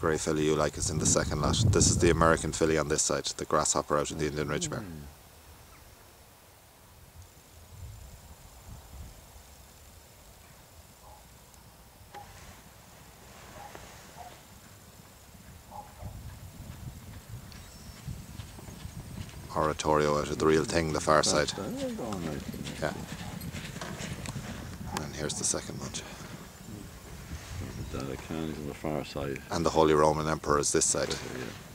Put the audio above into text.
Grey filly you like is in the second lot. This is the American filly on this side, the grasshopper out in the Indian Ridge Mare. Oratorio out of the real thing, the far side. Yeah. And here's the second bunch. That I can on the far side. And the Holy Roman Emperor is this side. Yeah.